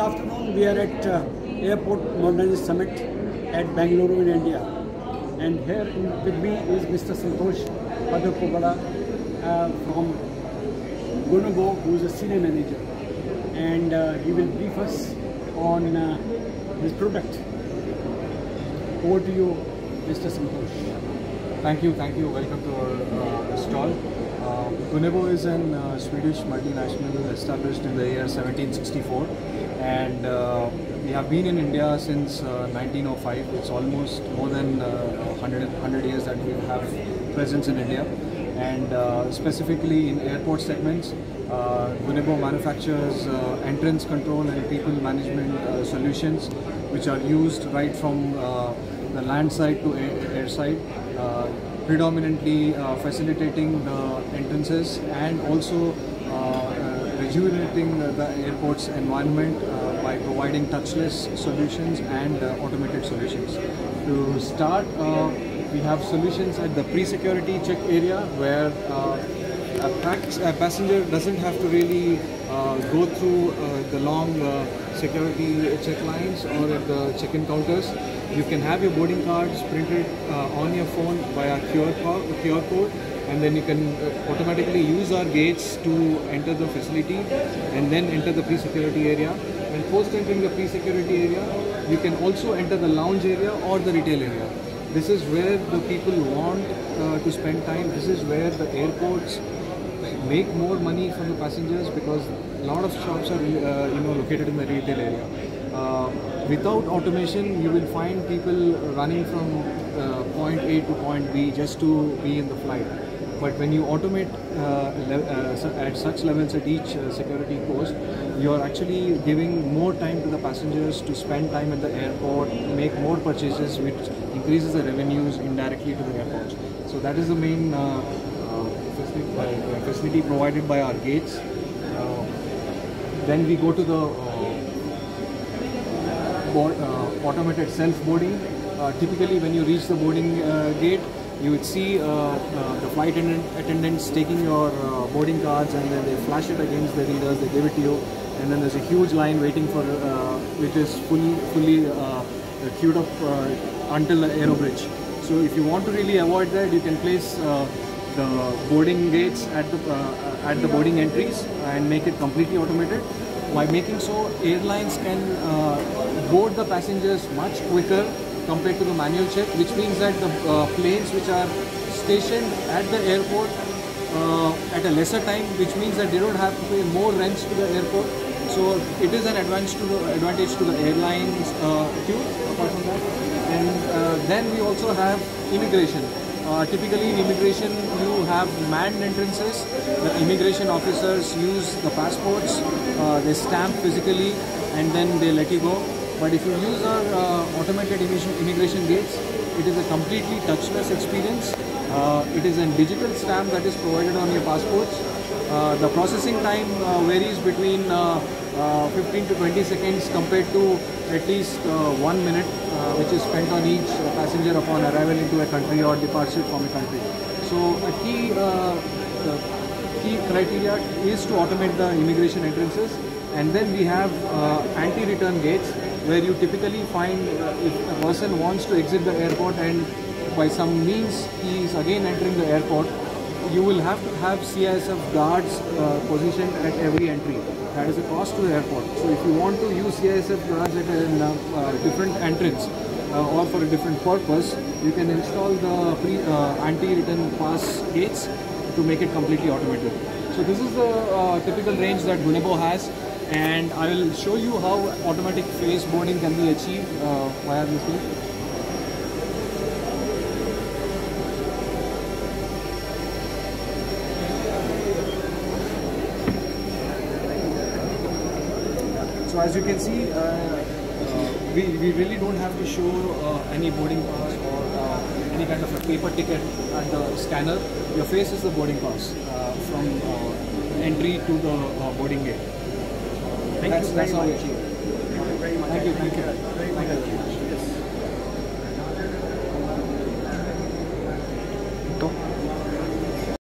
afternoon, we are at uh, Airport Modernization Summit at Bangalore in India. And here in, with me is Mr. Santosh Pothapragada uh, from Gunnebo, who is a senior manager. And uh, he will brief us on uh, his product. Over to you, Mr. Santosh. Thank you, thank you. Welcome to our uh, stall. Uh, is an uh, Swedish multinational established in the year 1764 and uh, we have been in India since uh, 1905. It's almost more than uh, 100, 100 years that we have presence in India and uh, specifically in airport segments, uh, Gunnebo manufactures uh, entrance control and people management uh, solutions which are used right from uh, the land side to air, air side, uh, predominantly uh, facilitating the entrances and also uh, uh, rejuvenating the airport's environment by providing touchless solutions and automated solutions. To start, we have solutions at the pre-security check area where a, passenger doesn't have to really uh, go through uh, the long uh, security check lines or at the check-in counters. You can have your boarding cards printed on your phone via QR, co- QR code and then you can automatically use our gates to enter the facility and then enter the pre-security area. And post entering the pre-security area, you can also enter the lounge area or the retail area. This is where the people want uh, to spend time. This is where the airports make more money from the passengers because a lot of shops are uh, you know located in the retail area. Uh, without automation, you will find people running from uh, point A to point B just to be in the flight. But when you automate uh, uh, at such levels at each uh, security post, you are actually giving more time to the passengers to spend time at the airport, make more purchases, which increases the revenues indirectly to the airports. So that is the main facility, provided by our gates. Uh, then we go to the uh, board, uh, automated self-boarding. Uh, typically, when you reach the boarding gate, you would see the flight attendant, attendants taking your boarding cards and then they flash it against the readers, they give it to you, and then there's a huge line waiting for uh, which is fully fully uh, queued up uh, until the aero bridge. So if you want to really avoid that, you can place the boarding gates at the uh, at the boarding entries and make it completely automated. By making so, airlines can uh, board the passengers much quicker compared to the manual check, which means that the uh, planes which are stationed at the airport uh, at a lesser time, which means that they don't have to pay more rents to the airport. So it is an advantage to the advantage to the airlines uh, too. Apart from that, and uh, then we also have immigration. Uh, typically in immigration you have manned entrances. The immigration officers use the passports, uh, they stamp physically and then they let you go. But if you use our uh, automated immigration, immigration gates, it is a completely touchless experience. Uh, it is a digital stamp that is provided on your passports. Uh, the processing time uh, varies between uh, uh, 15 to 20 seconds compared to at least uh, one minute, uh, which is spent on each uh, passenger upon arrival into a country or departure from a country. So a key, key criteria is to automate the immigration entrances, and then we have anti-return gates where you typically find if a person wants to exit the airport and by some means he is again entering the airport, you will have to have CISF guards uh, positioned at every entry. That is a cost to the airport. So if you want to use CISF guards at a uh, different entrance uh, or for a different purpose, you can install the pre, uh, anti-return pass gates to make it completely automated. So this is the typical range that Gunnebo has and I will show you how automatic face boarding can be achieved via this gate. So as you can see, uh, uh, we, we really don't have to show uh, any boarding pass or uh, any kind of a paper ticket at the scanner. Your face is the boarding pass uh, from uh, entry to the uh, boarding gate. Thank that's you that's very how much. Thank you very much. Thank you, thank you. Thank you.